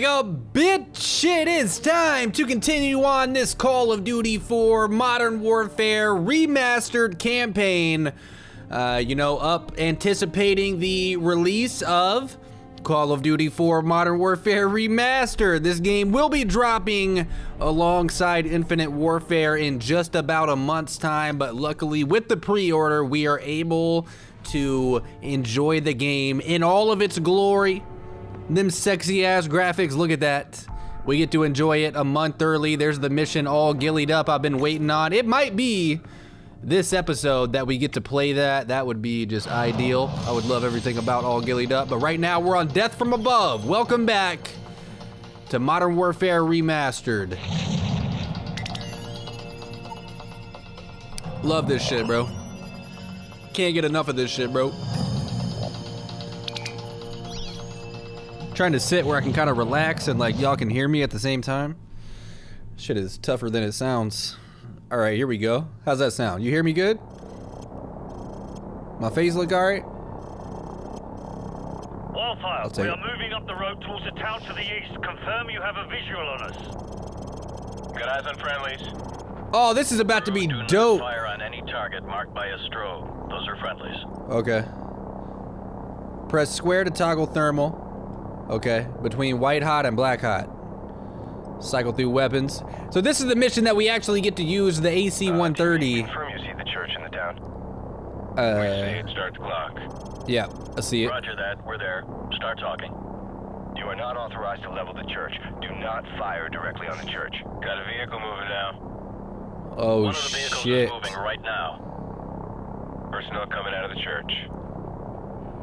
go, bitch! It is time to continue on this Call of Duty 4 Modern Warfare Remastered campaign. Uh, you know, up anticipating the release of Call of Duty 4 Modern Warfare Remastered. This game will be dropping alongside Infinite Warfare in just about a month's time, but luckily with the pre-order, we are able to enjoy the game in all of its glory them sexy ass graphics, look at that. We get to enjoy it a month early. There's the mission all ghillied up I've been waiting on. It might be this episode that we get to play that. That would be just ideal. I would love everything about all ghillied up. But right now we're on Death from Above. Welcome back to Modern Warfare Remastered. Love this shit, bro. Can't get enough of this shit, bro. Trying to sit where I can kind of relax and like y'all can hear me at the same time. Shit is tougher than it sounds. All right, here we go. How's that sound? You hear me good? My face look all right? Wildfire, we are moving up the road towards a town to the east. Confirm you have a visual on us. Good eyes on friendlies. Oh, this is about to be Do dope. Fire on any target marked by a strobe. Those are friendlies. Okay. Press square to toggle thermal. Okay, between white hot and black hot. Cycle through weapons. So this is the mission that we actually get to use the AC-130. Uh, you see the church in the town. Uh, we see it. Start the clock. Yeah, I see it. Roger that. We're there. Start talking. You are not authorized to level the church. Do not fire directly on the church. Got a vehicle moving now. Oh One of the vehicles shit. is moving right now. Personnel coming out of the church.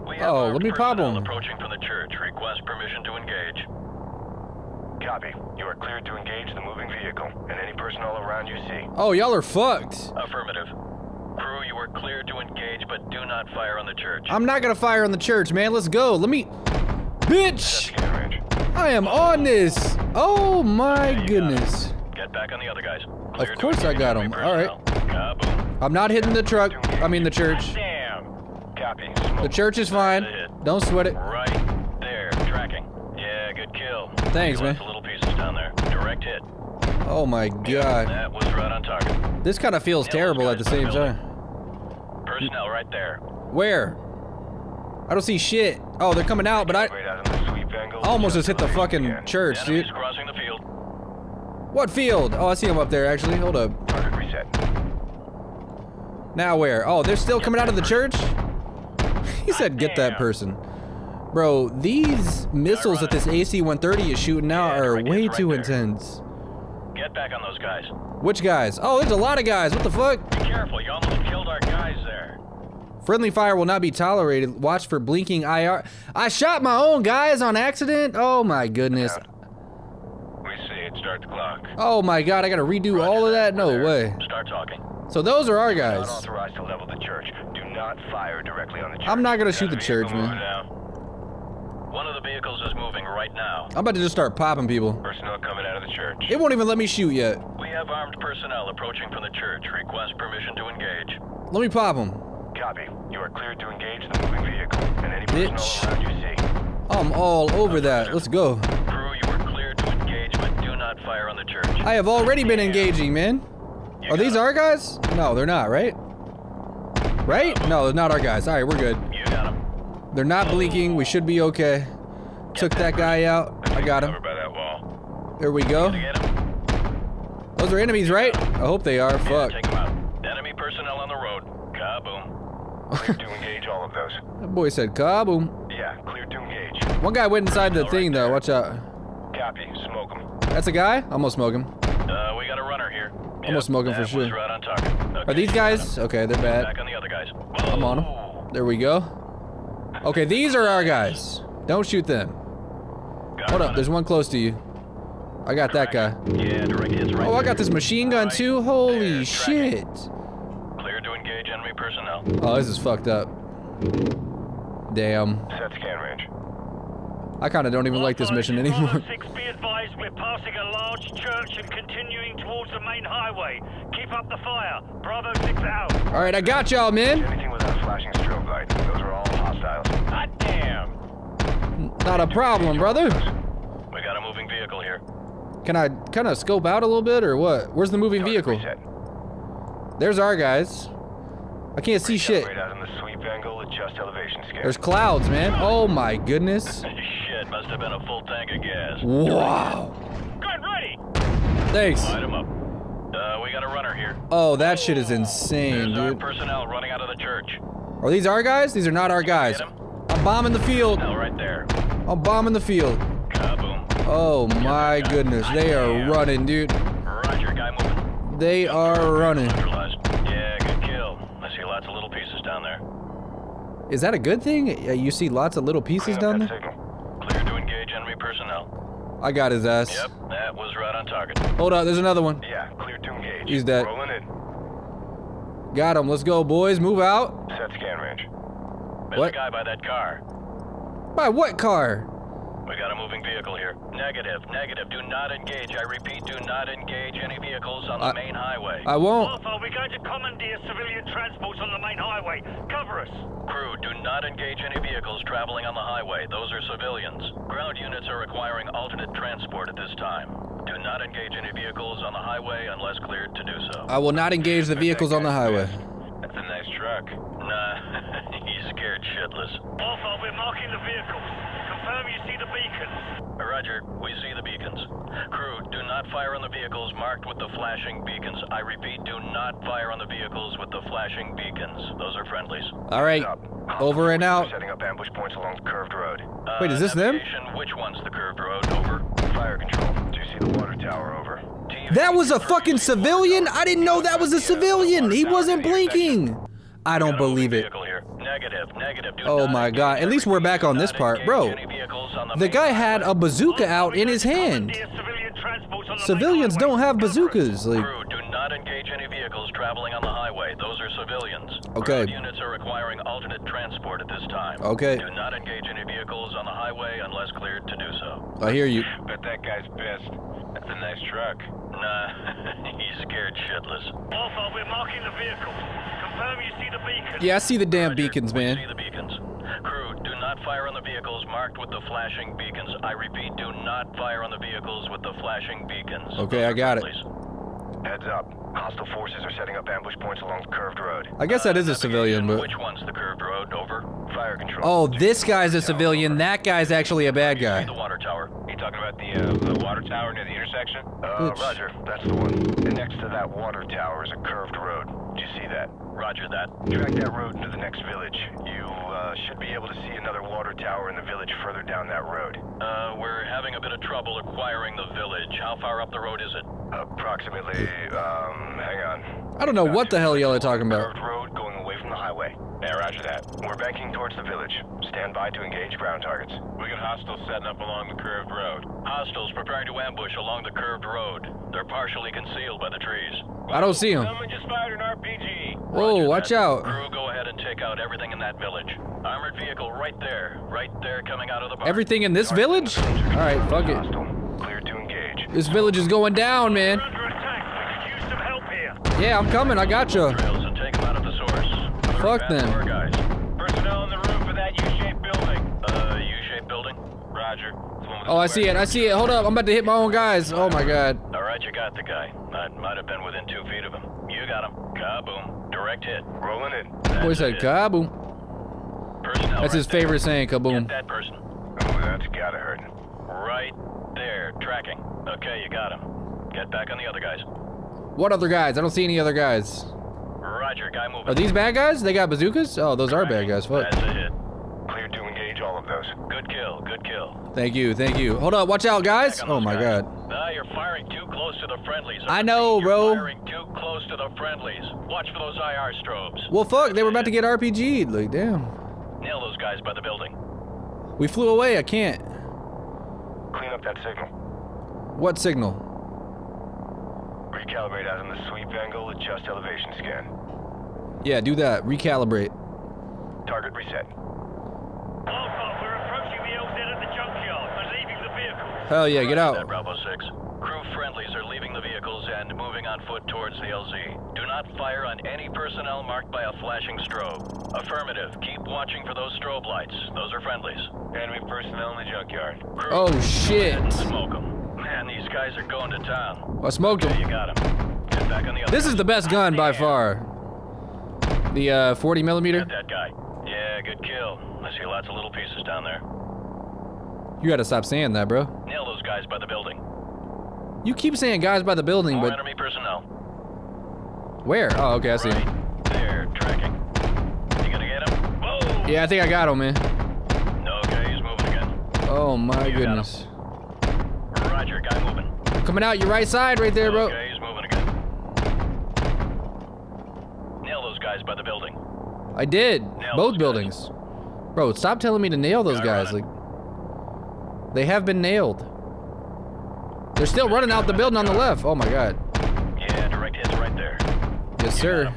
We have Oh, let me pop 'em. approaching from the church. Request permission to engage. Copy. You are cleared to engage the moving vehicle and any personnel around you see. Oh, y'all are fucked. Affirmative. Crew, you are cleared to engage, but do not fire on the church. I'm not gonna fire on the church, man. Let's go. Let me... Bitch! I am on this. Oh my goodness. Get back on the other guys. Cleared to course I got 'em. All right. Kaboom. I'm not hitting the truck. I mean the church. Copy. Smoke. The church is fine. A. Don't sweat it. Right there. Tracking. Yeah, good kill. Thanks, man. The little pieces down there. Direct hit. Oh my god. That was right on target. This kind of feels Yeah, terrible at the same building. time. Personnel right there. Where? I don't see shit. Oh, they're coming out, but I... Right out on the sweep angle. I almost just hit the fucking Again. church, Enemies dude. crossing the field. What field? Oh, I see them up there, actually. Hold up. Target reset. Now where? Oh, they're still coming out of the church? He said get that person. Bro, these missiles that this AC-130 is shooting out Yeah, are way right too there. intense. Get back on those guys. Which guys? Oh, there's a lot of guys. What the fuck? Be careful. You almost killed our guys there. Friendly fire will not be tolerated. Watch for blinking IR. I shot my own guys on accident? Oh my goodness. We see it. Start the clock. Oh my god, I gotta redo all of that? No there. way. Start talking. So those are our Not guys. authorized to level the church. Not fire directly on the church. I'm not gonna shoot the church, man. One of the vehicles is moving right now. I'm about to just start popping people. Personnel coming out of the church. It won't even let me shoot yet. We have armed personnel approaching from the church. Request permission to engage. Let me pop them. Copy. You are cleared to engage the moving vehicle and any Bitch. personnel around you see. I'm all over that. Let's go. Crew, you are cleared to engage, but do not fire on the church. I have already been engaging, man. You Are these him. our guys? No, they're not, right? Right? No, they're not our guys. All right, we're good. You got him. They're not blinking. We should be okay. Took that guy out. I got him. Covered by that wall. There we go. Those are enemies, right? I hope they are. Fuck. take him out. Enemy personnel on the road. Kaboom. To engage all of those. That boy said kaboom. Yeah, clear to engage. One guy went inside the thing, though. Watch out. Copy. Smoke him. That's a guy? I'm gonna smoke him. Uh, we got a runner here. gonna smoke him for sure. Right on target. Are these guys? Okay, they're bad. Back on the other guys. I'm on them. There we go. Okay, these are our guys. Don't shoot them. Got Hold up, there's one close to you. I got that guy. Yeah, direct hits right Oh, I got this machine gun Right too? Holy there, shit. Clear to engage enemy personnel. Oh, this is fucked up. Damn. Set scan range. I kind of don't even like this mission anymore. 6, be advised we're passing a large church and continuing towards the main highway. Keep up the fire. Bravo 6 out. All right, I got y'all, man. Anything without a flashing strobe light. Those are all hostiles. Hot damn. Not a problem, brother. We got got a moving vehicle here. Can I kind of scope out a little bit or what? Where's the moving Target vehicle? reset. There's our guys. I can't see shit. Recalibrate the sweep angle, adjust elevation scan. There's clouds, man. Oh my goodness. Must have been a full tank of gas. Wow. Good, ready. Thanks. Light 'em up. Uh, we got a runner here. Oh, that shit is insane, There's our dude. personnel running out of the church. Are these our guys? These are not our guys. I'm bombing the field. Right there. I'm bombing the field. Kaboom. Oh my goodness. They are running, dude. Roger, guy moving. They are running. Yeah, good kill. I see lots of little pieces down there. Is that a good thing? You see lots of little pieces down there? signal. Clear to engage enemy personnel. I got his ass. Yep, that was right on target. Hold up, there's another one. Yeah, clear to engage. He's dead. Rolling in. Got him. Let's go, boys. Move out. Set scan range. There's What? a guy by that car. By what car? We got a moving vehicle here. Negative, negative. Do not engage. I repeat, do not engage any vehicles on the I- main highway. I won't. Alpha, we're going to commandeer civilian transports on the main highway. Cover us. Crew, do not engage any vehicles traveling on the highway. Those are civilians. Ground units are requiring alternate transport at this time. Do not engage any vehicles on the highway unless cleared to do so. I will not engage the vehicles on the highway. That's a nice truck. Nah, he's scared shitless. Alpha, we're marking the vehicles. Confirm you see the beacons. Roger, we see the beacons. Crew, do not fire on the vehicles marked with the flashing beacons. I repeat, do not fire on the vehicles with the flashing beacons. Those are friendlies. All right. Over and out. Setting up ambush points along the curved road. Uh, Wait, is this them? Which one's the curved road? Over. Fire control. Do you see the water tower? Over. TV, That was a fucking civilian? I didn't know that was a civilian. He wasn't to the blinking. I don't Got a moving believe it. Negative, negative. Do Oh my. God. At least we're back on this part. Bro, on The guy had a bazooka out in his hand. commandeer civilian transports on the main Civilians don't have bazookas. Like, not engage any vehicles traveling on the highway. Those are civilians. Okay. Ground units are requiring alternate transport at this time. Okay. Do not engage any vehicles on the highway unless cleared to do so. I hear you. Bet that guy's pissed. That's a nice truck. Nah, he's scared shitless. Alpha, we're marking the vehicles. Confirm you see the beacons. Yeah, I see the damn Roger, beacons, man. See the beacons. Crew, do not fire on the vehicles marked with the flashing beacons. I repeat, do not fire on the vehicles with the flashing beacons. Okay, Those I are got it. friendlies. Heads up. Hostile forces are setting up ambush points along the curved road. I guess that is a Uh, civilian, but. Which one's the curved road? Over. Fire control. Oh, this guy's a civilian. That guy's actually a bad guy. The water tower. You talking about the uh, the water tower near the intersection? Uh, Roger. That's the one. And next to that water tower is a curved road. Do you see that? Roger that. Track that road into the next village. You uh, should be able to see another water tower in the village further down that road. Uh, we're having a bit of trouble acquiring the village. How far up the road is it? Approximately. Um, hang on. I don't know what the hell y'all are talking about. Curved road going away from the highway. Yeah, roger that. We're banking towards the village. Stand by to engage ground targets. We got hostiles setting up along the curved road. Hostiles preparing to ambush along the curved road. They're partially concealed by the trees. I don't see them. Someone just fired an RPG. Whoa, Roger watch that. out. Crew, go ahead and take out everything in that village. Armored vehicle right there. Right there coming out of the bar. Everything in this village? Alright, fuck it. Clear to engage. This village is going down, man. We're under attack. We could use some help here. Yeah, I'm coming. I gotcha. Trails and take them out at the source. Fuck them. door, guys. Personnel on the roof of that U-shaped building. Uh, U-shaped building? Roger. Oh, I see it. I see it. Hold up. I'm about to hit my own guys. Oh my god. All right, you got the guy. I might have been within two feet of him. You got him. Kaboom. Direct hit. Rolling in. Boy said kaboom. Personnel That's right his there. favorite saying, Get kaboom. that person. Oh, that's gotta hurt. Right there. Tracking. Okay, you got him. Get back on the other guys. What other guys? I don't see any other guys. Roger, guy moving. Are these bad guys? They got bazookas? Oh, those are bad guys. What? That's a hit. Clear to engage all of those. Good kill, good kill. Thank you. Thank you. Hold up. Watch out, guys. Oh my guys. god. Nah, you're firing too close to the friendlies. I know, You're bro. Firing too close to the friendlies. Watch for those IR strobes. Well, fuck. They were about to get RPG'd. Like, damn. Nail those guys by the building. We flew away. I can't. Clean up that signal. What signal? Recalibrate out on the sweep angle. Adjust elevation scan. Yeah, do that. Recalibrate. Target reset. Alpha, we're approaching the LZ at the junkyard. We're leaving the vehicle. Hell yeah, get That out. Bravo 6. Crew friendlies are leaving the vehicles and moving on foot towards the LZ. Do not fire on any personnel marked by a flashing strobe. Affirmative. Keep watching for those strobe lights. Those are friendlies. Enemy personnel in the junkyard. Crew, Oh, shit. go ahead and Smoke 'em. Man, these guys are going to town. I smoked Okay, you him. got 'em. Get back on the other This is the best gun by far. The uh, 40 millimeter. Got that guy. Yeah, good kill. I see lots of little pieces down there. You gotta stop saying that, bro. Those guys by the building. You keep saying guys by the building, but enemy personnel. where? Oh, okay, I see. Right there, tracking. You gonna get him? Whoa! Yeah, I think I got him, man. Okay, he's moving again. Oh my You goodness. Roger, guy moving. Coming out your right side right there, bro. Okay, he's moving again. Nail those guys by the building. I did. Nail Both buildings. Bro, stop telling me to nail those Guy guys. running. Like, they have been nailed. They're still running out the building on the left. Oh my god. Yeah, direct hits right there. Yes, sir.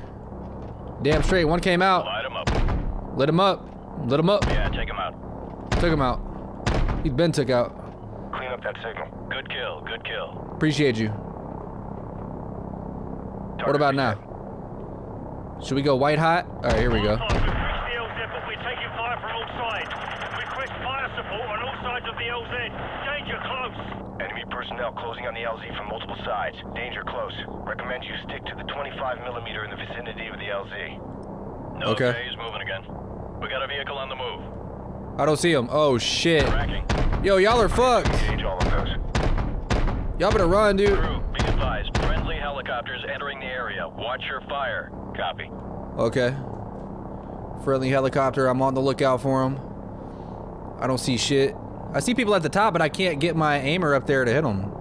Damn straight. One came out. Light him up. Lit him up. Lit him up. Yeah, take him out. Took him out. He's been took out. Clean up that signal. Good kill, good kill. Appreciate you. What about now? Should we go white hot? All right, here we go. We've reached the LZ, but we're taking fire from all sides. Request fire support on all sides of the LZ. Danger close. Enemy personnel closing on the LZ from multiple sides. Danger close. Recommend you stick to the 25 millimeter in the vicinity of the LZ. Okay. he's moving again. We got a vehicle on the move. I don't see him. Oh shit. Tracking. Yo, y'all are fucked. Engage all of those. Y'all better run, dude. Crew, be advised. Friendly helicopters entering the area. Watch your fire. Copy. Okay. Friendly helicopter. I'm on the lookout for him. I don't see shit. I see people at the top, but I can't get my aimer up there to hit them.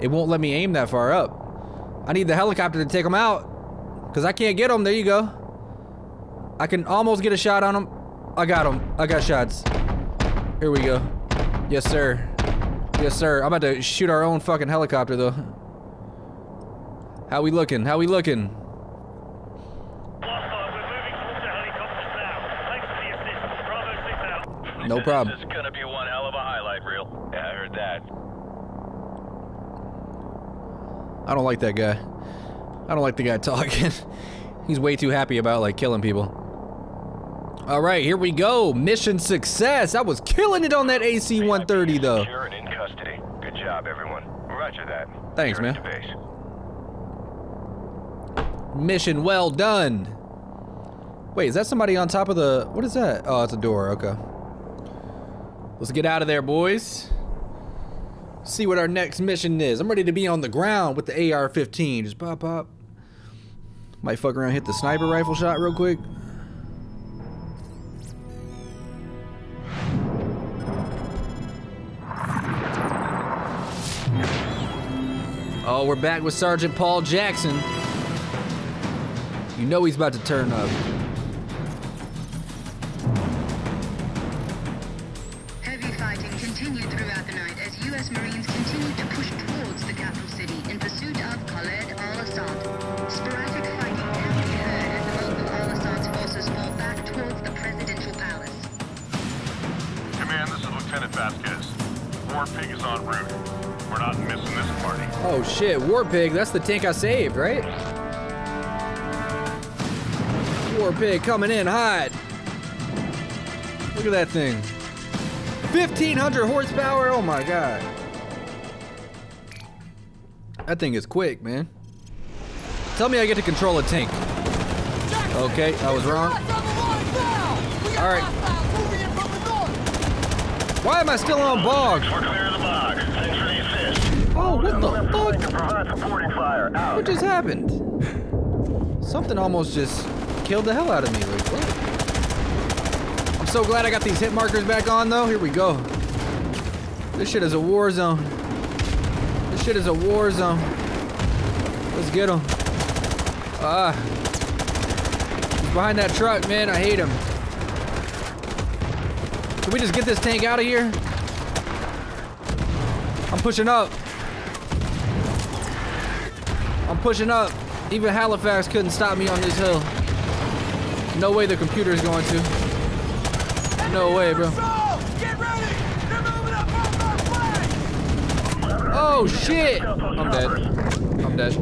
It won't let me aim that far up. I need the helicopter to take them out. Because I can't get them. There you go. I can almost get a shot on them. I got them. I got shots. Here we go. Yes, sir. Yes, sir. I'm about to shoot our own fucking helicopter, though. How we looking? How we looking? Wildfire, we're moving towards the helicopters now. Thanks for the assist. Bravo 6 out. No problem. This is gonna be one hell of a highlight reel. Yeah, I heard that. I don't like that guy. I don't like the guy talking. He's way too happy about like killing people. All right, here we go. Mission success. I was killing it on that AC-130 though. In custody. Good job, everyone. Roger that. Thanks, Return man. Mission well done. Wait, is that somebody on top of the? What is that? Oh, it's a door. Okay. Let's get out of there, boys. See what our next mission is. I'm ready to be on the ground with the AR-15. Just pop, pop. Might fuck around, hit the sniper rifle shot real quick. Oh, we're back with Sergeant Paul Jackson. You know he's about to turn up. Heavy fighting continued throughout the night U.S. Marines continued to push towards the capital city in pursuit of Khaled al-Assad. Sporadic fighting can be heard as the bulk of al-Assad's forces fall back towards the presidential palace. Command, this is Lieutenant Vasquez. War Pig is en route. We're not missing this party. Oh shit, War Pig, that's the tank I saved, right? War Pig coming in hot. Look at that thing. 1500 horsepower, oh my god. That thing is quick, man. Tell me I get to control a tank. Okay, I was wrong. Alright. Why am I still on bog? We're clear of the bog. Thanks for the assist. Oh, what the fuck? To provide supporting fire. Out. What just happened? Something almost just killed the hell out of me. Like, so glad I got these hit markers back on, though. Here we go. This shit is a war zone. This shit is a war zone. Let's get him. Ah. He's behind that truck, man. I hate him. Can we just get this tank out of here? I'm pushing up. I'm pushing up. Even Halifax couldn't stop me on this hill. No way the computer is going to. No way, bro. Oh shit! I'm dead. I'm dead.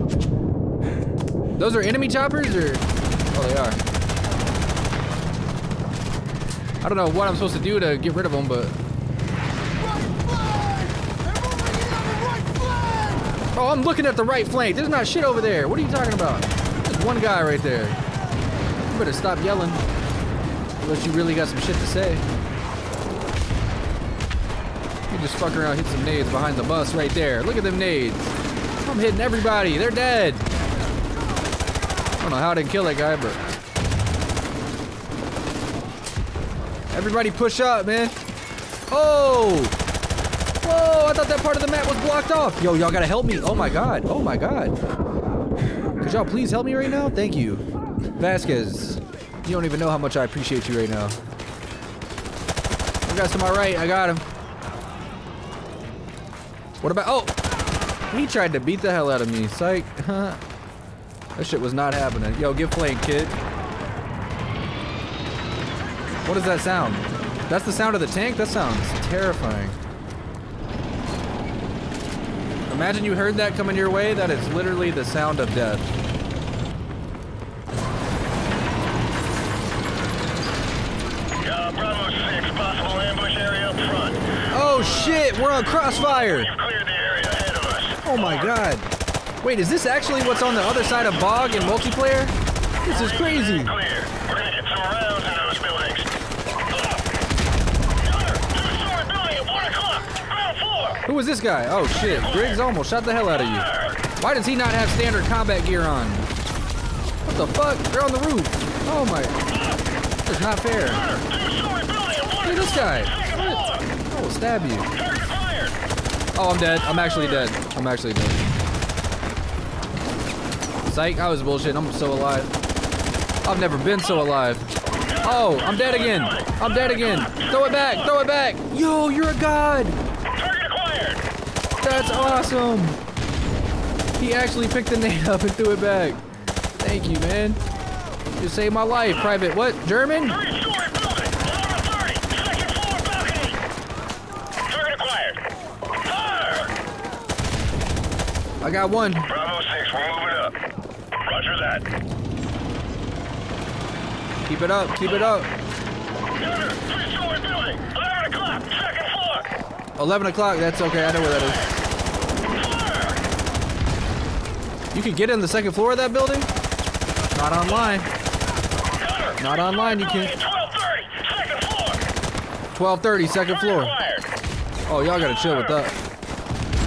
Those are enemy choppers or? Oh, they are. I don't know what I'm supposed to do to get rid of them, but. Oh, I'm looking at the right flank. There's not shit over there. What are you talking about? There's one guy right there. You better stop yelling. Unless you really got some shit to say. You just fuck around, hit some nades behind the bus right there. Look at them nades. I'm hitting everybody. They're dead. I don't know how I didn't kill that guy, but. Everybody push up, man. Oh! Whoa, I thought that part of the map was blocked off. Yo, y'all gotta help me. Oh my god. Oh my god. Could y'all please help me right now? Thank you. Vasquez, you don't even know how much I appreciate you right now. I got to my right. I got him. What about... Oh! He tried to beat the hell out of me. Psych. Huh? that shit was not happening. Yo, get flanked, kid. What does that sound? That's the sound of the tank? That sounds terrifying. Imagine you heard that coming your way. That is literally the sound of death. Oh shit, we're on crossfire. You've cleared the area ahead of us. Oh my god. Wait, is this actually what's on the other side of Bog in multiplayer? This is crazy. Clear. We're gonna get some rounds in those buildings. Gunner, two-story building at 1 o'clock. Ground floor. Who is this guy? Oh shit, Griggs almost shot the hell out of you. Why does he not have standard combat gear on? What the fuck? They're on the roof. Oh my. That's not fair. Two-story building at 1 Look at this guy. I will stab you. Oh, I'm dead. I'm actually dead. I'm actually dead. Psych, I was bullshit. I'm so alive. I've never been so alive. Oh, I'm dead again. I'm dead again. Throw it back. Throw it back. Yo, you're a god. That's awesome. He actually picked the nade up and threw it back. Thank you, man. You saved my life, Private. What? German? Three-story building. 1130. Second floor balcony. Target acquired. Fire. I got one. Bravo 6, we're moving up. Roger that. Keep it up. Keep it up. Gunner, three-story building. 11 o'clock. Second floor. 11 o'clock. That's okay. I know where that is. You can get in the second floor of that building? Not online. Gunner, Not online, you can't. at 1230. Second floor. 1230, second floor. Oh, y'all gotta chill with that.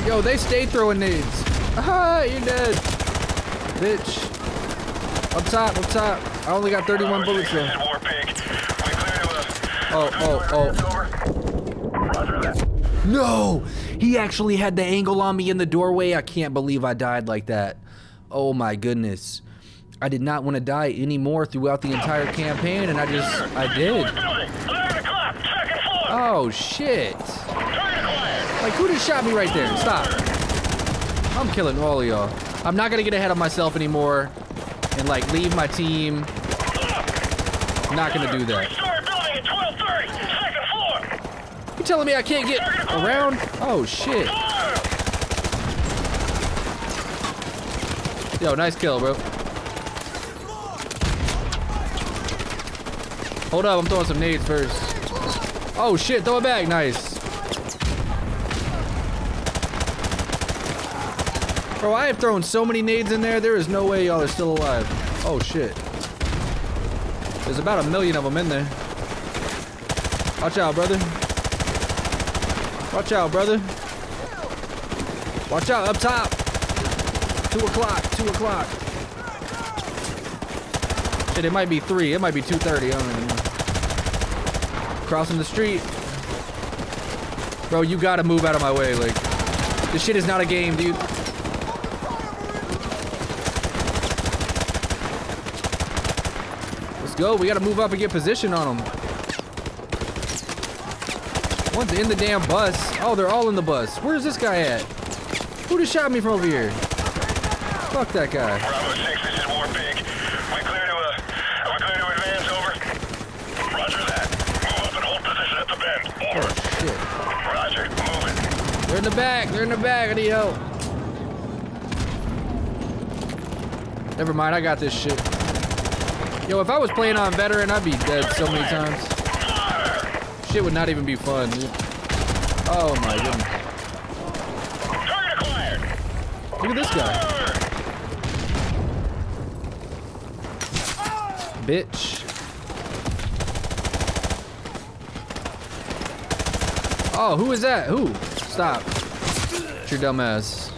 Yo, they stay throwing nades. Ah, you're dead. Bitch. Up top, up top. I only got 31 bullets left. War Pig. We clear to a... Oh, oh, oh. Over. Roger that. No! He actually had the angle on me in the doorway. I can't believe I died like that. Oh my goodness. I did not want to die anymore throughout the entire campaign, and I just, I did. Building. 11 o'clock. Second floor. Oh shit. Like, who just shot me right there? Stop. I'm killing all of y'all. I'm not gonna get ahead of myself anymore and like leave my team. Not gonna do that. Three-story building at 1230. Second floor. You telling me I can't get around? Oh shit. Yo, nice kill, bro. Hold up, I'm throwing some nades first. Oh shit, throw it back. Nice. Bro, I have thrown so many nades in there, there is no way y'all are still alive. Oh shit. There's about a million of them in there. Watch out, brother. Watch out, brother. Watch out, up top. Two o'clock, two o'clock. Shit, it might be three. It might be 2.30. I don't even know. Crossing the street. Bro, you gotta move out of my way. Like, this shit is not a game, dude. Go. We gotta move up and get position on them. One's in the damn bus. Oh, they're all in the bus. Where's this guy at? Who just shot me from over here? Fuck that guy. Bravo 6, this is War Pig. We clear to. Uh, we clear to advance, over. Roger that. Move up and hold position at the bend. Over. Oh, shit. Roger, moving. They're in the back. They're in the back. I need help. Never mind. I got this shit. Yo, if I was playing on veteran, I'd be dead so many times. Shit would not even be fun. Oh my goodness. Look at this guy. Bitch. Oh, who is that? Who? Stop. It's your dumb ass.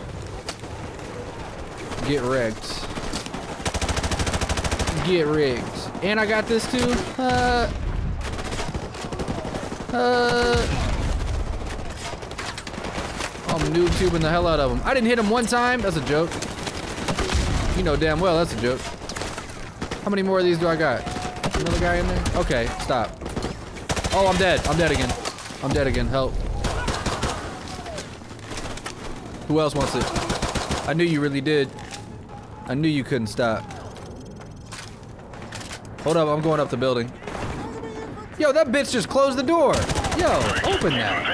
Get wrecked. Get rigged. And I got this too. Uh. Uh. I'm noob tubing the hell out of him. I didn't hit him one time. That's a joke. You know damn well that's a joke. How many more of these do I got? Another guy in there? Okay, stop. Oh, I'm dead. I'm dead again. I'm dead again. Help. Who else wants it? I knew you really did. I knew you couldn't stop. Hold up, I'm going up the building. Yo, that bitch just closed the door. Yo, open that.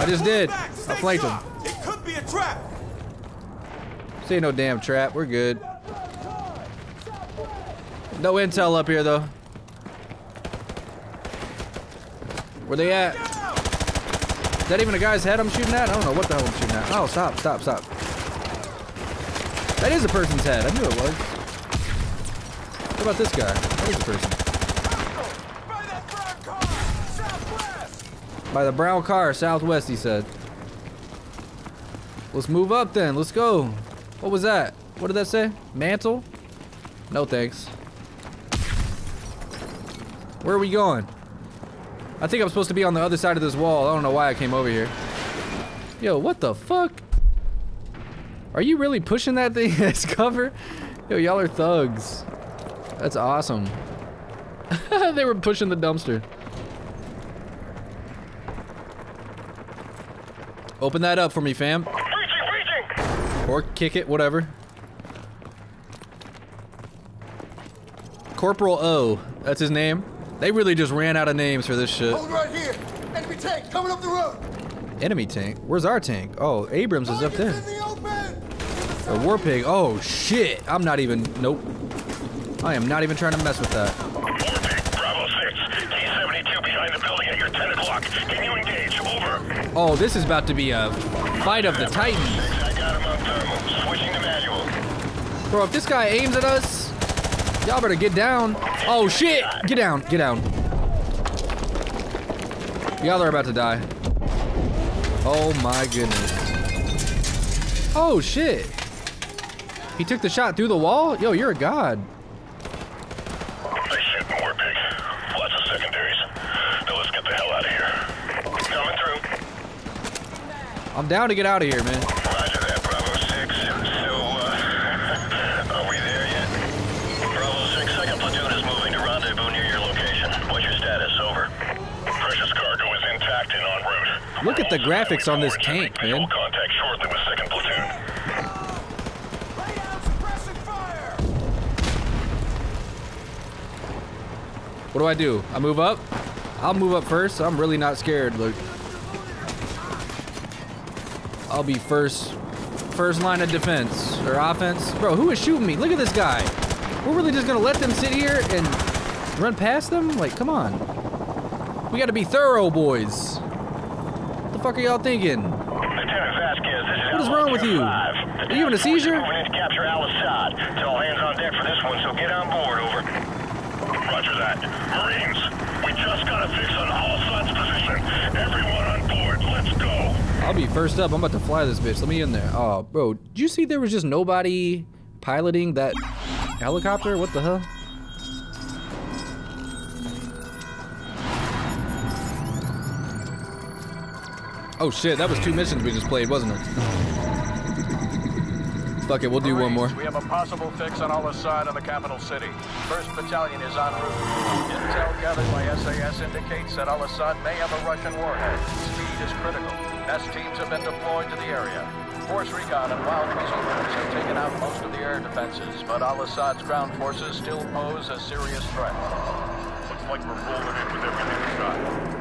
I just did. I flanked him. It could be a trap. Ain't no damn trap. We're good. No intel up here, though. Where they at? Is that even a guy's head I'm shooting at? I don't know what the hell I'm shooting at. Oh, stop, stop, stop. That is a person's head. I knew it was. What about this guy? That is a person. By the brown car, southwest, he said. Let's move up then. Let's go. What was that? What did that say? Mantle? No thanks. Where are we going? I think I'm supposed to be on the other side of this wall. I don't know why I came over here. Yo, what the fuck? Are you really pushing that thing as cover? Yo, y'all are thugs. That's awesome. they were pushing the dumpster. Open that up for me, fam. Breaching, breaching. Or kick it, whatever. Corporal O, that's his name. They really just ran out of names for this shit. Hold right here. Enemy tank coming up the road. Enemy tank? Where's our tank? Oh, Abrams is up there. The. A war pig. Oh shit. I'm not even. Nope. I am not even trying to mess with that. Bravo 6. T-72 behind the building at your 10 o'clock. Can you engage? Over. Oh, this is about to be a fight of the titans. I got him on thermal. Switching to manual. Bro, if this guy aims at us, y'all better get down. Oh shit! Get down, get down. Y'all are about to die. Oh my goodness. Oh shit. He took the shot through the wall? Yo, you're a god. They shoot Warpig. Lots of secondaries. Now let's get the hell out of here. Coming through. I'm down to get out of here, man. Roger that, Bravo 6. So, uh, are we there yet? Bravo 6, second platoon is moving to rendezvous near your location. What's your status? Over. Precious cargo is intact and en route. Look at the graphics on this tank, man. What do I do? I move up? I'll move up first. I'm really not scared. Look. I'll be first first line of defense or offense. Bro, who is shooting me? Look at this guy. We're really just gonna let them sit here and run past them? Like, come on. We gotta be thorough, boys. What the fuck are y'all thinking? Lieutenant Vasquez, What is wrong with you? Are you having a seizure? We need to capture Al Assad. It's all hands on deck for this one, so get on board. Roger that. Marines, we just got a fix on position. Everyone on board, let's go. I'll be first up. I'm about to fly this bitch. Let me in there. Oh, bro, did you see there was just nobody piloting that helicopter? What the hell? Oh shit, that was two missions we just played, wasn't it? Fuck it, we'll do one more. We have a possible fix on Al-Assad in the capital city. First Battalion is en route. Intel gathered by SAS indicates that Al-Assad may have a Russian warhead. Speed is critical. S teams have been deployed to the area. Force Recon and Wild Weasel units have taken out most of the air defenses, but Al-Assad's ground forces still pose a serious threat. Looks like we're rolling in with everything shot.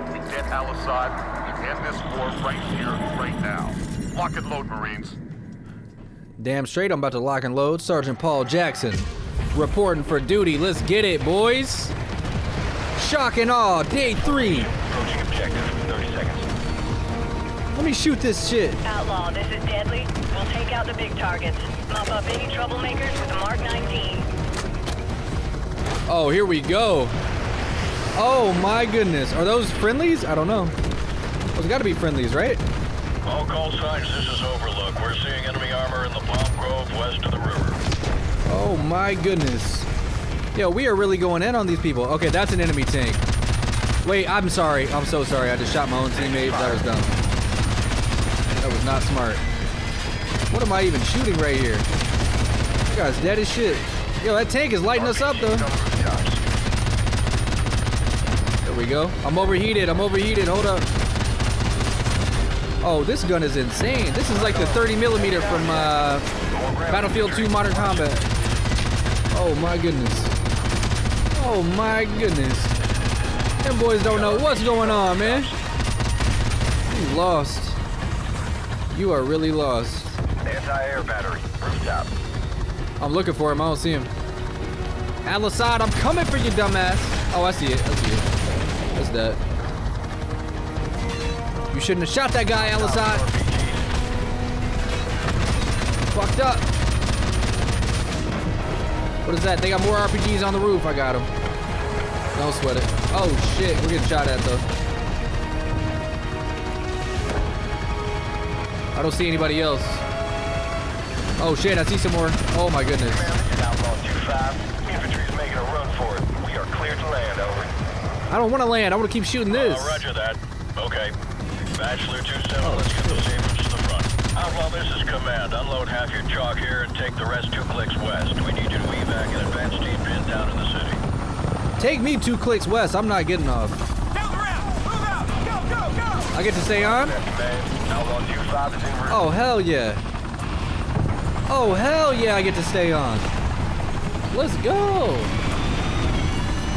We get Al Assad, we end this war right here, right now. Lock and load, Marines. Damn straight, I'm about to lock and load. Sergeant Paul Jackson, reporting for duty. Let's get it, boys. Shock and awe, day three. Approaching objective, 30 seconds. Let me shoot this shit. Outlaw, this is Deadly. We'll take out the big targets. Mop up any troublemakers with the Mark 19. Oh, here we go. Oh my goodness. Are those friendlies? I don't know. It's gotta be friendlies, right? All call signs, this is Overlord. We're seeing enemy armor in the Grove west of the river. Oh my goodness. Yo, we are really going in on these people. Okay, that's an enemy tank. Wait, I'm sorry. I'm so sorry. I just shot my own teammate. That was dumb. That was not smart. What am I even shooting right here? That guy's dead as shit. Yo, that tank is lighting us up though. There we go. I'm overheated. I'm overheated. Hold up. Oh, this gun is insane. This is like the 30 millimeter from uh, Battlefield 2 Modern Combat. Oh my goodness. Oh my goodness. Them boys don't know what's going on, man. You lost. You are really lost. Anti-air battery, rooftop. I'm looking for him. I don't see him. Al Assad, I'm coming for you, dumbass. Oh, I see it. I see it. That's that. You shouldn't have shot that guy, Al Assad. Fucked up. What is that? They got more RPGs on the roof. I got them. Don't sweat it. Oh shit, we're getting shot at though. I don't see anybody else. Oh shit, I see some more. Oh my goodness. Outlaw 2-5. Infantry's making a run for it. We are cleared to land, over. I don't want to land. I want to keep shooting this. Oh, roger that. Okay. Bachelor 2-7, let's get those Abrams to the front. Outlaw, this is command. Unload half your chalk here and take the rest two clicks west. We need you to evac an advance team pinned down in the city. Take me two clicks west. I'm not getting off. Down the ramp! Move out! Go, go, go! I get to stay on? Man, Outlaw 2-5 is en route. Oh, hell yeah. Oh, hell yeah, I get to stay on. Let's go.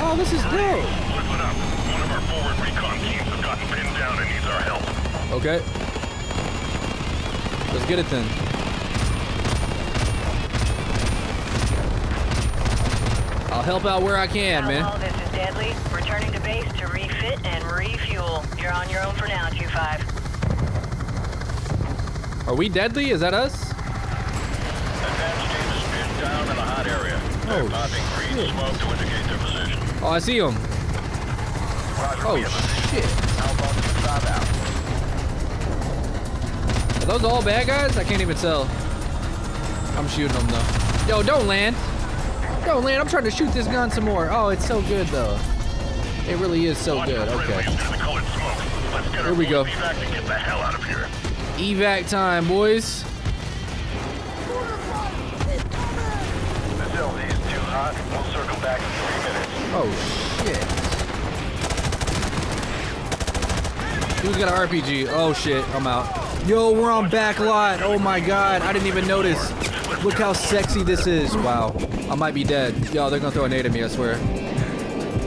Oh, this is dope. Listen up. One of our forward recon teams has gotten pinned down and needs our help. Okay. Let's get it then. I'll help out where I can, man. Outlaw, this is Deadly. Returning to base to refit and refuel. You're on your own for now, 2-5. Are we deadly? Is that us? Advance team is pinned down in a hot area. They're Oh, popping green shit. smoke to indicate their position. Oh, I see him. Roger, Oh, we have a oh, shit. Those all bad guys? I can't even tell. I'm shooting them though. Yo, don't land. Don't land. I'm trying to shoot this gun some more. Oh, it's so good though. It really is so good. Okay. friendlies through the colored smoke. Let's get Here we go. evac and get the hell out of here. Evac time, boys. This LZ is too hot. We'll circle back in three minutes. Oh shit. Who's got an RPG? Oh shit, I'm out. Yo, we're on Backlot. Oh my god, I didn't even notice. Look how sexy this is. Wow, I might be dead. Yo, they're gonna throw a nade at me, I swear.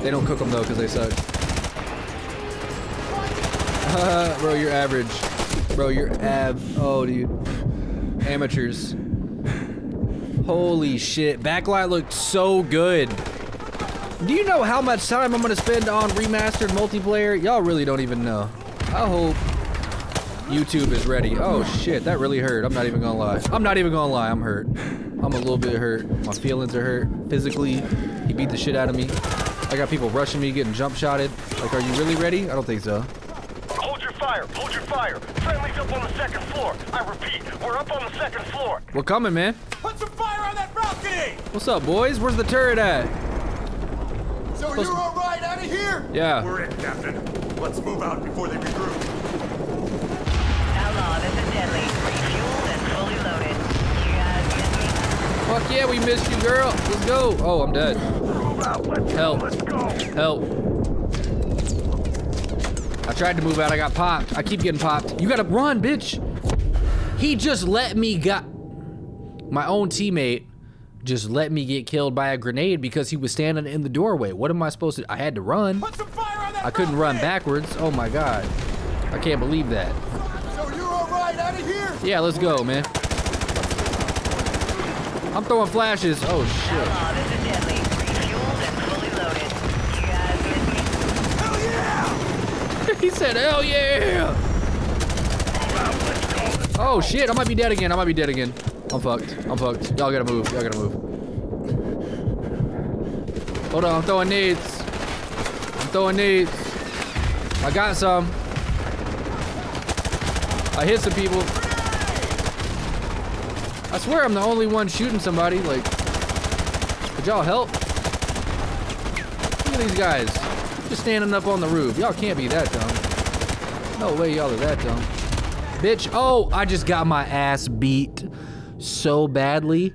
They don't cook them though, because they suck. Bro, you're average. Bro, you're ab. Oh, dude. Amateurs. Holy shit. Backlot looked so good. Do you know how much time I'm gonna spend on remastered multiplayer? Y'all really don't even know. I hope YouTube is ready. Oh shit, that really hurt. I'm not even gonna lie. I'm not even gonna lie, I'm hurt. I'm a little bit hurt. My feelings are hurt. Physically, he beat the shit out of me. I got people rushing me, getting jump shotted. Like, are you really ready? I don't think so. Hold your fire! Hold your fire! Friendly's up on the second floor. I repeat, we're up on the second floor. We're coming, man. Put some fire on that balcony! What's up, boys? Where's the turret at? So you're all right out of here? Yeah. We're in, Captain. Let's move out before they regroup. Outlaw, this is Deadly. Refueled and fully loaded. You guys get me? Fuck yeah, we missed you, girl. Let's go. Oh, I'm dead. Move out. Let's Help. go. Let's go. Help. I tried to move out. I got popped. I keep getting popped. You gotta run, bitch. He just let me got my own teammate just let me get killed by a grenade because he was standing in the doorway. What am I supposed to? I had to run. Put some fire on that I couldn't run backwards. Oh my god. I can't believe that. So you're all right out of here? Yeah, let's go, man. I'm throwing flashes. Oh shit. He said, hell yeah! Oh shit, I might be dead again. I might be dead again. I'm fucked. I'm fucked. Y'all gotta move. Y'all gotta move. Hold on, I'm throwing nades. I'm throwing nades. I got some. I hit some people. I swear I'm the only one shooting somebody. Like, could y'all help? Look at these guys. Just standing up on the roof. Y'all can't be that dumb. No way y'all are that dumb. Bitch, oh, I just got my ass beat so badly.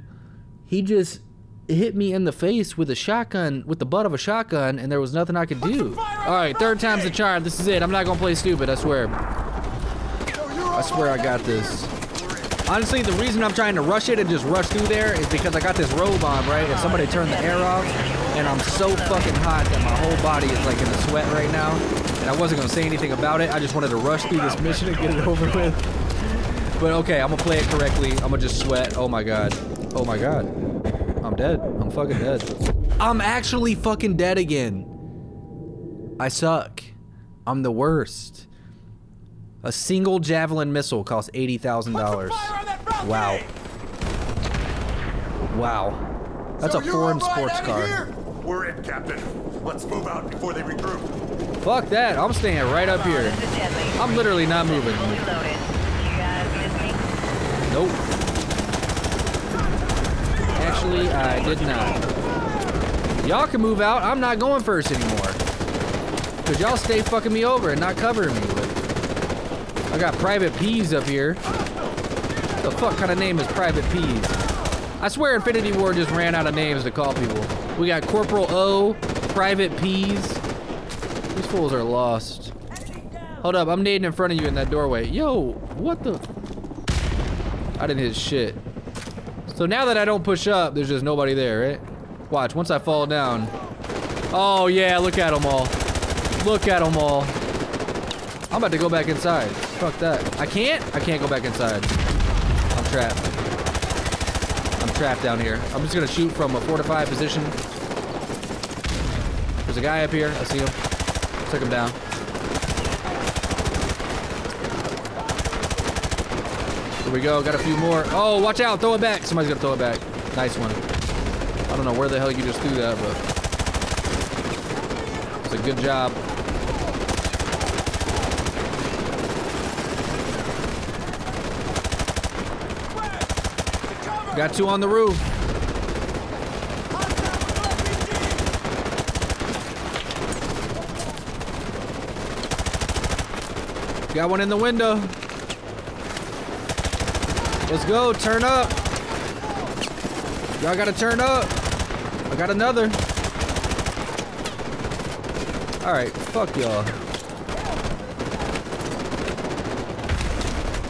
He just hit me in the face with a shotgun, with the butt of a shotgun, and there was nothing I could do. All right, third time's the charm. This is it. I'm not gonna play stupid, I swear. I swear I got this. Honestly, the reason I'm trying to rush it and just rush through there is because I got this robe on, right? And somebody turned the air off, and I'm so fucking hot that my whole body is like in a sweat right now. And I wasn't gonna say anything about it. I just wanted to rush through this mission and get it over with. But okay, I'm gonna play it correctly. I'm gonna just sweat. Oh my god. Oh my god. I'm dead. I'm fucking dead. I'm actually fucking dead again. I suck. I'm the worst. A single javelin missile costs eighty thousand dollars. Wow. Wow. That's So a you're foreign all right sports car. here? We're in, Captain. Let's move out before they regroup. Fuck that. I'm staying right up here. This is Deadly. I'm literally not moving. Fully loaded. You guys with me? Nope. Actually, I did not. Y'all can move out. I'm not going first anymore. Cause y'all stay fucking me over and not covering me. I got Private Peas up here. The fuck kind of name is Private Peas? I swear Infinity Ward just ran out of names to call people. We got Corporal O, Private Peas. These fools are lost. Hold up, I'm nading in front of you in that doorway. Yo, what the? I didn't hit shit. So now that I don't push up, there's just nobody there, right? Watch, once I fall down. Oh yeah, look at them all. Look at them all. I'm about to go back inside. Fuck that. I can't? I can't go back inside. Trapped. I'm trapped down here. I'm just gonna shoot from a fortified position. There's a guy up here. I see him. Took him down. Here we go. Got a few more. Oh, watch out. Throw it back. Somebody's gonna throw it back. Nice one. I don't know where the hell you just threw that, but it's a good job. Got two on the roof. Got one in the window. Let's go, turn up. Y'all gotta turn up. I got another. All right, fuck y'all.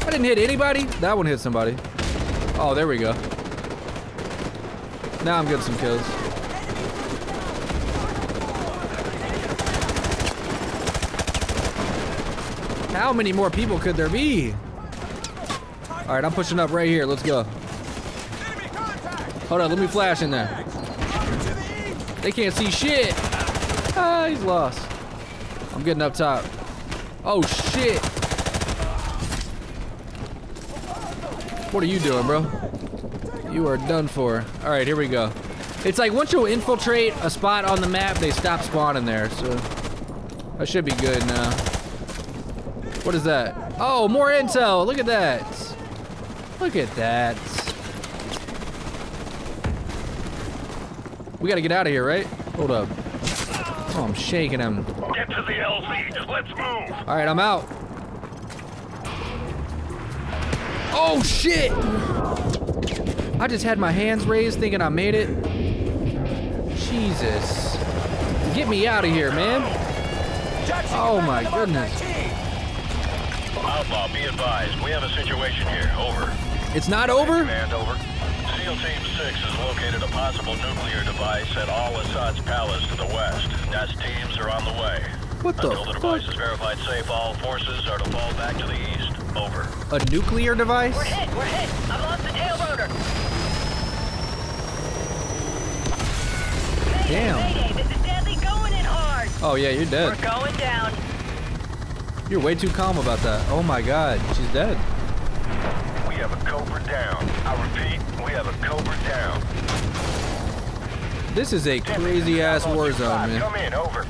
I didn't hit anybody. That one hit somebody. Oh, there we go. Now I'm getting some kills. How many more people could there be? All right, I'm pushing up right here. Let's go. Hold on, let me flash in there. They can't see shit. Ah, he's lost. I'm getting up top. Oh shit. What are you doing, bro? You are done for. All right, here we go. It's like once you infiltrate a spot on the map, they stop spawning there. So I should be good now. What is that? Oh, more intel. Look at that. Look at that. We gotta get out of here, right? Hold up. Oh, I'm shaking him. Get to the LZ. Let's move. All right, I'm out. Oh shit! I just had my hands raised thinking I made it. Jesus. Get me out of here, man. Oh my goodness. Outlaw, be advised. We have a situation here. Over. It's not over? Command, over. SEAL Team 6 has located a possible nuclear device at Al Assad's palace to the west. Nest teams are on the way. What the Until the fuck? device is verified safe, all forces are to fall back to the east. Over. A nuclear device? We're hit, we're hit. I've lost the tail rotor. Damn. Mayday, this is deadly going in hard. Oh yeah, you're We're dead. going down. You're way too calm about that. Oh my god, she's dead. We have a Cobra down. I repeat, we have a Cobra down. This is a crazy ass war zone, man. Come in, over.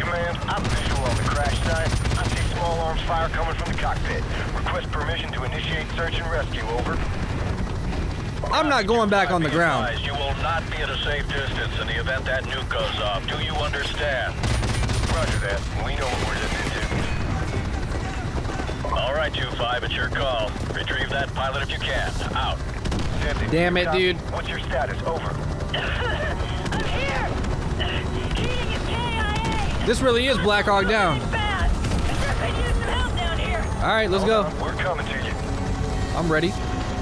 Command, I'm visual on the crash site. I see small arms fire coming from the cockpit. Request permission to initiate search and rescue, over. I'm not going back on the ground. advised, You will not be at a safe distance in the event that nuke goes off. Do you understand? Roger that. We know what we're listening to. All right, 2-5, it's your call. Retrieve that pilot if you can. Out. Damn it, dude. What's your status? Over. I'm here. Heating is KIA. This really is Black Hawk Down. It's bad. I sure could use some help down here. All right, let's go. We're coming to you. I'm ready.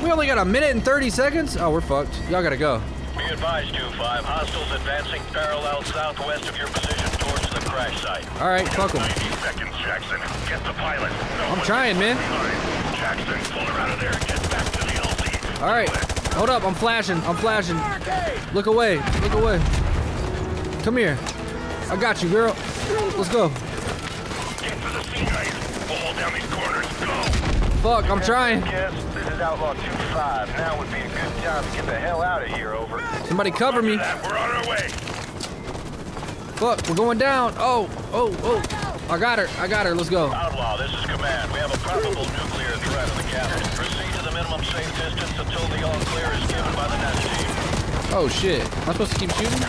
We only got a minute and 30 seconds? Oh, we're fucked. Y'all gotta go. Be advised, 2-5. Hostiles advancing parallel southwest of your position towards the crash site. All right, fuck them. 90 seconds, Jackson. Get the pilot. No I'm trying, man. All right, Jackson, pull her out of there and get back to the LZ. All right, hold up. I'm flashing. I'm flashing. Look away. Look away. Come here. I got you, girl. Let's go. Get to the sea guys. We'll hold down these corners. Go. Fuck, I'm trying. Yes, this is Outlaw 2-5. Now would be a good time to get the hell out of here, over. Somebody cover me. We're on our way. Fuck, we're going down. Oh, oh, oh. I got her. I got her. Let's go. Outlaw, this is command. We have a probable nuclear threat in the capital. Proceed to the minimum safe distance until the all clear is given by the nest team. Oh shit. Am I supposed to keep shooting?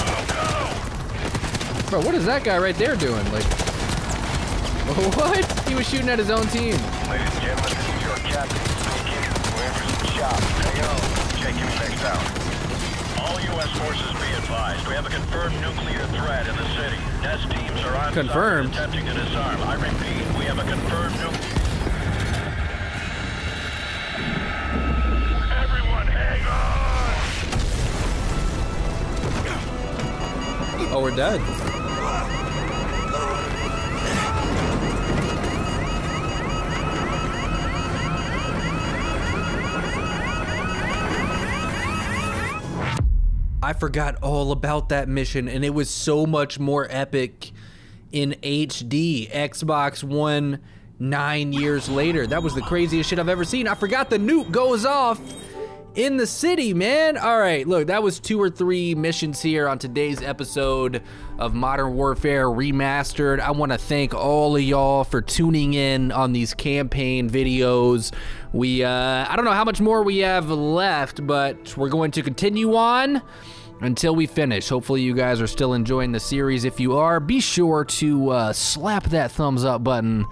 Bro, what is that guy right there doing? Like, what? He was shooting at his own team. Ladies and gentlemen, Wherever's the shop, hang on. Check your next out. All U.S. forces be advised. We have a confirmed nuclear threat in the city. Nest teams are on site attempting to disarm. I repeat, we have a confirmed nuclear... Everyone, hang on. Oh, we're dead. Forgot all about that mission, and it was so much more epic in HD. Xbox One nine years later. That was the craziest shit I've ever seen. I forgot the nuke goes off in the city, man. All right, look, that was two or three missions here on today's episode of Modern Warfare Remastered. I want to thank all of y'all for tuning in on these campaign videos. We, uh, I don't know how much more we have left, but we're going to continue on until we finish. Hopefully, you guys are still enjoying the series. If you are, be sure to uh, slap that thumbs up button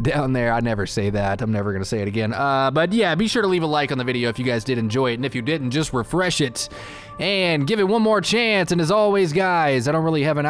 down there. I never say that. I'm never going to say it again. Uh, but yeah, be sure to leave a like on the video if you guys did enjoy it. And if you didn't, just refresh it and give it one more chance. And as always, guys, I don't really have an